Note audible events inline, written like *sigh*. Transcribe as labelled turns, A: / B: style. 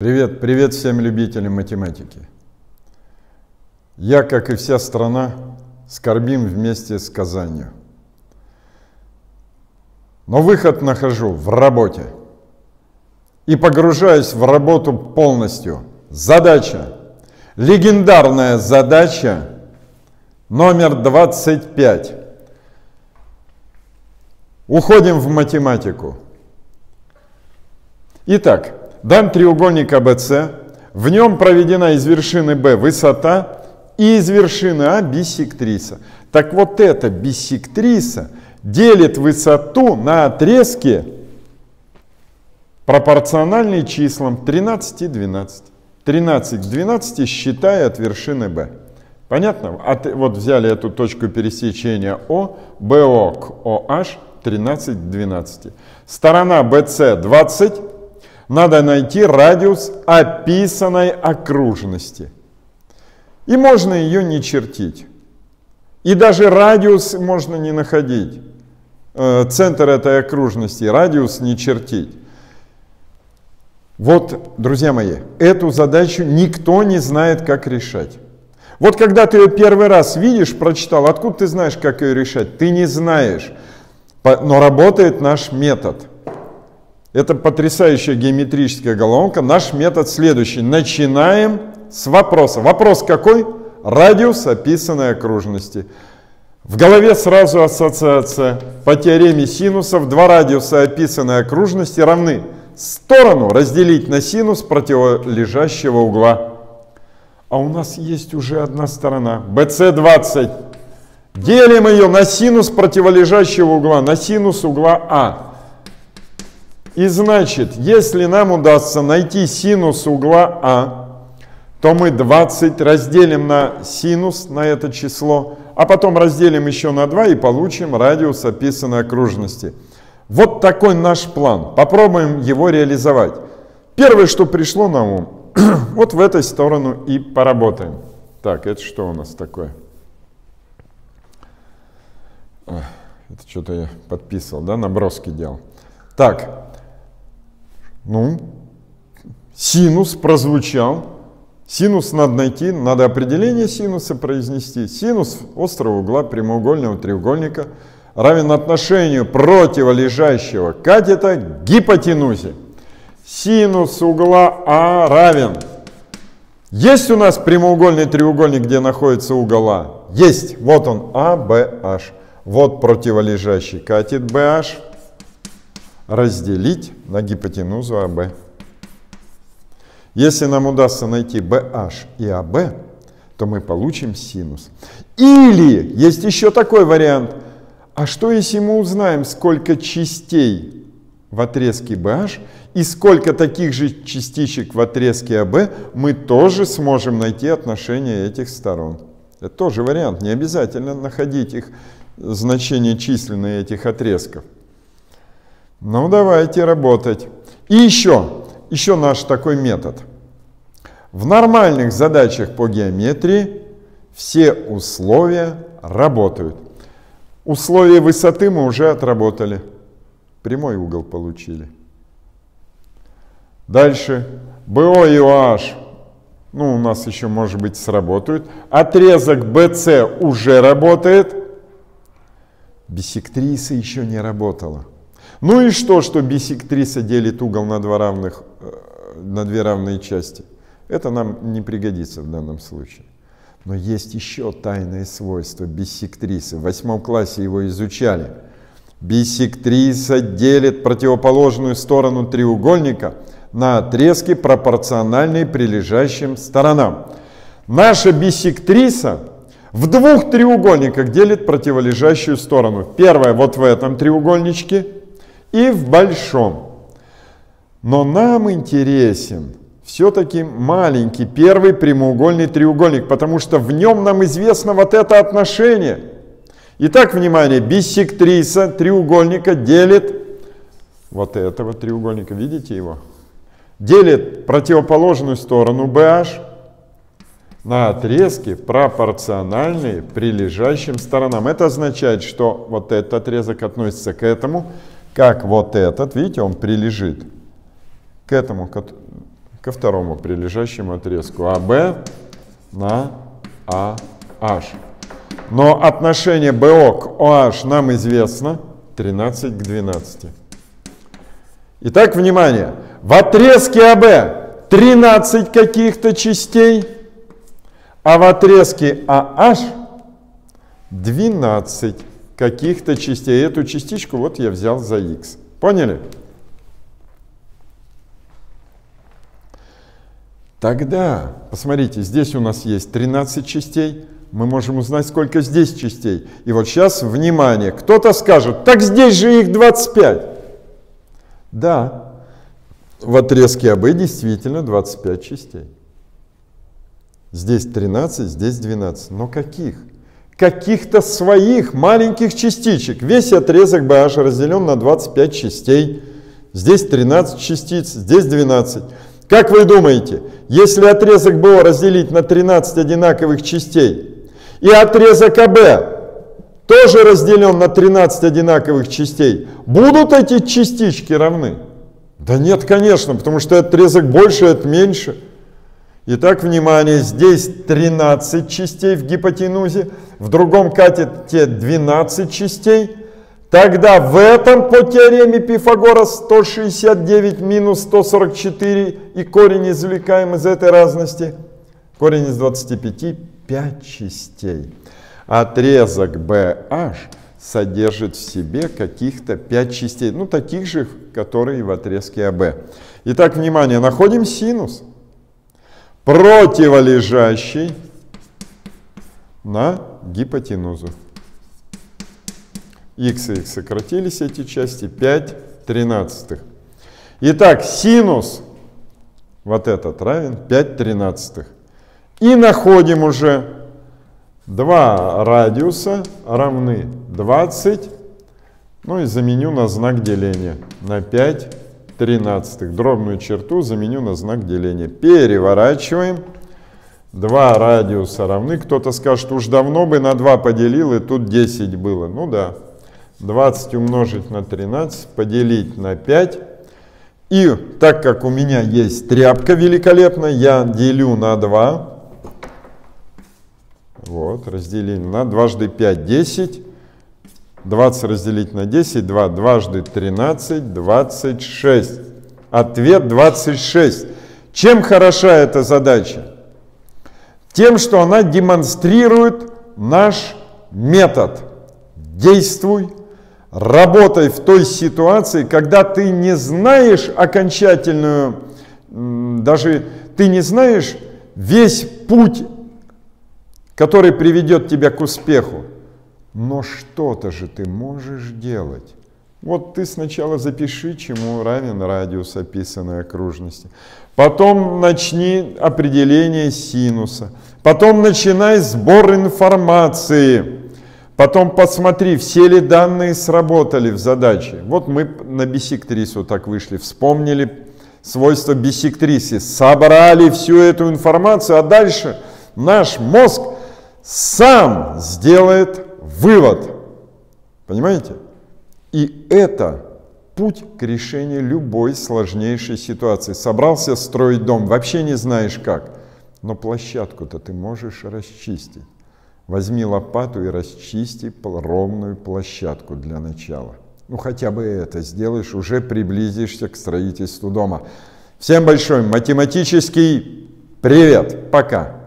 A: Привет, привет всем любителям математики. Я, как и вся страна, скорбим вместе с Казанью. Но выход нахожу в работе. И погружаюсь в работу полностью. Задача. Легендарная задача номер 25. Уходим в математику. Итак, дан треугольник АБЦ, в нем проведена из вершины Б высота и из вершины А биссектриса. Так вот эта биссектриса делит высоту на отрезке пропорциональные числам 13 и 12. 13 к 12 считая от вершины B. Понятно? От, вот взяли эту точку пересечения О, БО к OH 13 к 12. Сторона BC 20, надо найти радиус описанной окружности. И можно ее не чертить. И даже радиус можно не находить. Э, центр этой окружности, радиус не чертить. Вот, друзья мои, эту задачу никто не знает, как решать. Вот когда ты ее первый раз видишь, прочитал, откуда ты знаешь, как ее решать? Ты не знаешь. Но работает наш метод – это потрясающая геометрическая головоломка. Наш метод следующий. Начинаем с вопроса. Вопрос какой? Радиус описанной окружности. В голове сразу ассоциация. По теореме синусов два радиуса описанной окружности равны сторону разделить на синус противолежащего угла. А у нас есть уже одна сторона. BC20. Делим ее на синус противолежащего угла, на синус угла А. И значит, если нам удастся найти синус угла А, то мы 20 разделим на синус, на это число, а потом разделим еще на 2 и получим радиус описанной окружности. Вот такой наш план. Попробуем его реализовать. Первое, что пришло на ум, *clears throat* вот в этой сторону и поработаем. Так, это что у нас такое? Это что-то я подписывал, да, наброски делал. Так, ну, синус прозвучал. Синус надо найти, надо определение синуса произнести. Синус острого угла прямоугольного треугольника равен отношению противолежащего катета к гипотенузе. Синус угла А равен. Есть у нас прямоугольный треугольник, где находится угол А? Есть. Вот он, ABH. Вот противолежащий катет BH разделить на гипотенузу АБ. Если нам удастся найти BH и АБ, то мы получим синус. Или есть еще такой вариант. А что если мы узнаем, сколько частей в отрезке BH и сколько таких же частичек в отрезке АБ, мы тоже сможем найти отношение этих сторон. Это тоже вариант. Не обязательно находить их значение численные этих отрезков. Ну, давайте работать. И еще, еще наш такой метод. В нормальных задачах по геометрии все условия работают. Условия высоты мы уже отработали. Прямой угол получили. Дальше. БО и OH, ну, у нас еще, может быть, сработают. Отрезок BC уже работает. Бисектриса еще не работала. Ну и что, что бисектриса делит угол на, два равных, э, на две равные части? Это нам не пригодится в данном случае. Но есть еще тайное свойство биссектрисы. В восьмом классе его изучали. Биссектриса делит противоположную сторону треугольника на отрезки, пропорциональные прилежащим сторонам. Наша биссектриса в двух треугольниках делит противолежащую сторону. Первая вот в этом треугольничке – и в большом. Но нам интересен все-таки маленький первый прямоугольный треугольник, потому что в нем нам известно вот это отношение. Итак, внимание, биссектриса треугольника делит вот этого треугольника, видите его? Делит противоположную сторону BH на отрезки, пропорциональные прилежащим сторонам. Это означает, что вот этот отрезок относится к этому, как вот этот, видите, он прилежит к этому, ко второму прилежащему отрезку АБ на АH. Но отношение БО к OH нам известно 13 к 12. Итак, внимание, в отрезке АБ 13 каких-то частей, а в отрезке AH 12 каких-то частей. Эту частичку вот я взял за x. Поняли? Тогда, посмотрите, здесь у нас есть 13 частей, мы можем узнать, сколько здесь частей. И вот сейчас, внимание, кто-то скажет, так здесь же их 25. Да, в отрезке АБ действительно 25 частей. Здесь 13, здесь 12. Но каких? Каких-то своих маленьких частичек. Весь отрезок BH разделен на 25 частей. Здесь 13 частиц, здесь 12. Как вы думаете, если отрезок БО разделить на 13 одинаковых частей, и отрезок АБ тоже разделен на 13 одинаковых частей, будут эти частички равны? Да нет, конечно, потому что отрезок больше, это меньше. Итак, внимание, здесь 13 частей в гипотенузе, в другом катете 12 частей. Тогда в этом по теореме Пифагора 169 минус 144 и корень извлекаем из этой разности. Корень из 25 5 частей. Отрезок BH содержит в себе каких-то 5 частей, ну таких же, которые в отрезке АБ. Итак, внимание, находим синус противолежащий на гипотенузу. x и x сократились эти части, 5 тринадцатых. Итак, синус, вот этот, равен 5 тринадцатых. И находим уже два радиуса равны 20, ну и заменю на знак деления на 5 тринадцатых. Дробную черту заменю на знак деления. Переворачиваем. Два радиуса равны. Кто-то скажет, уж давно бы на 2 поделил, и тут 10 было. Ну да. 20 умножить на 13, поделить на 5. И так как у меня есть тряпка великолепная, я делю на 2. Вот, разделили на дважды 5, 10. 20 разделить на 10, 2 дважды 13, 26. Ответ 26. Чем хороша эта задача? Тем, что она демонстрирует наш метод. Действуй, работай в той ситуации, когда ты не знаешь окончательную, даже ты не знаешь весь путь, который приведет тебя к успеху. Но что-то же ты можешь делать. Вот ты сначала запиши, чему равен радиус описанной окружности. Потом начни определение синуса. Потом начинай сбор информации. Потом посмотри, все ли данные сработали в задаче. Вот мы на бисектрису так вышли, вспомнили свойства бисектрисы, собрали всю эту информацию, а дальше наш мозг сам сделает вывод. Понимаете? И это путь к решению любой сложнейшей ситуации. Собрался строить дом, вообще не знаешь как, но площадку-то ты можешь расчистить. Возьми лопату и расчисти ровную площадку для начала. Ну хотя бы это сделаешь, уже приблизишься к строительству дома. Всем большой математический привет. Пока.